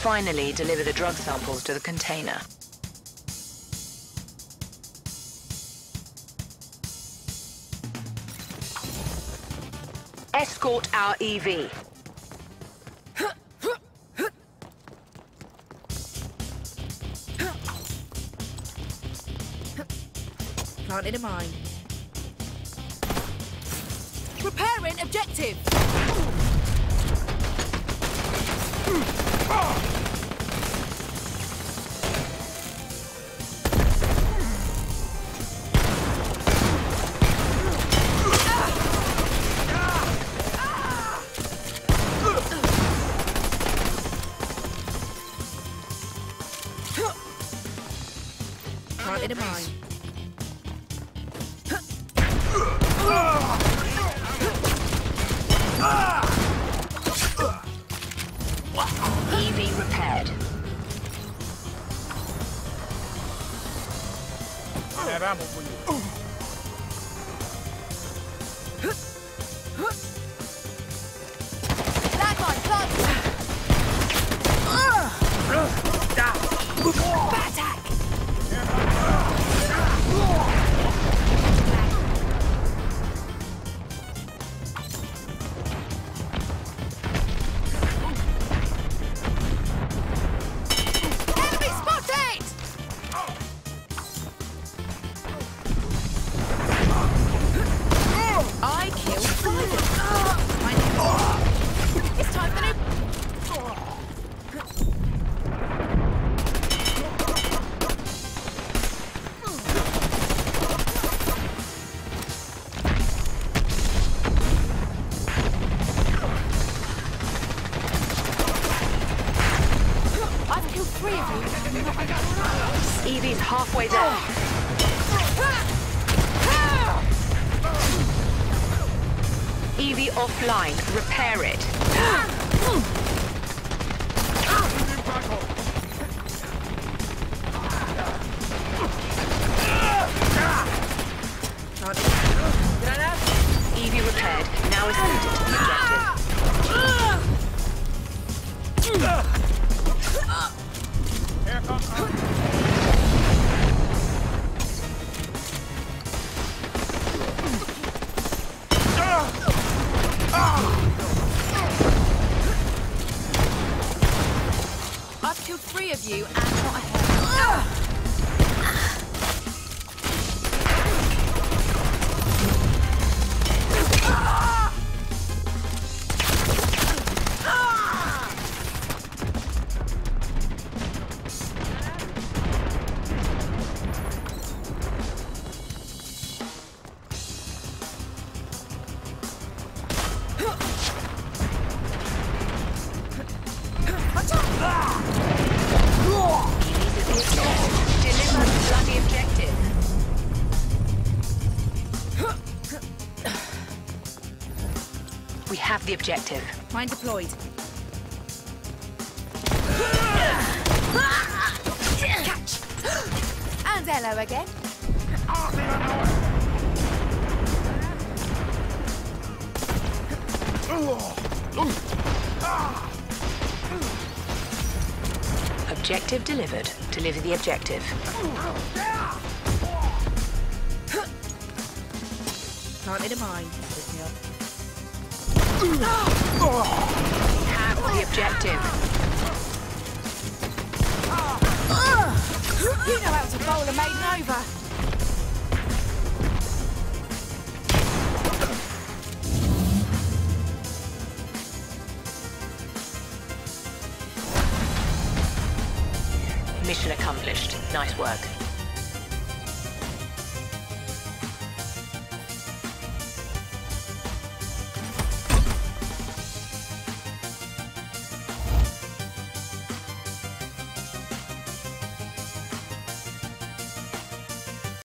finally deliver the drug samples to the container. Escort our EV. Planted a mine. Repairing objective. Planted a mine. EV I have ammo for you. Three of you. EV's halfway there. EV offline. Repair it. Three of you and not a hair. Have the objective. Mine deployed. Catch! And hello again. Objective delivered. Deliver the objective. Planted a mine. Have the objective. You know how to bowl a maiden over. Mission accomplished. Nice work.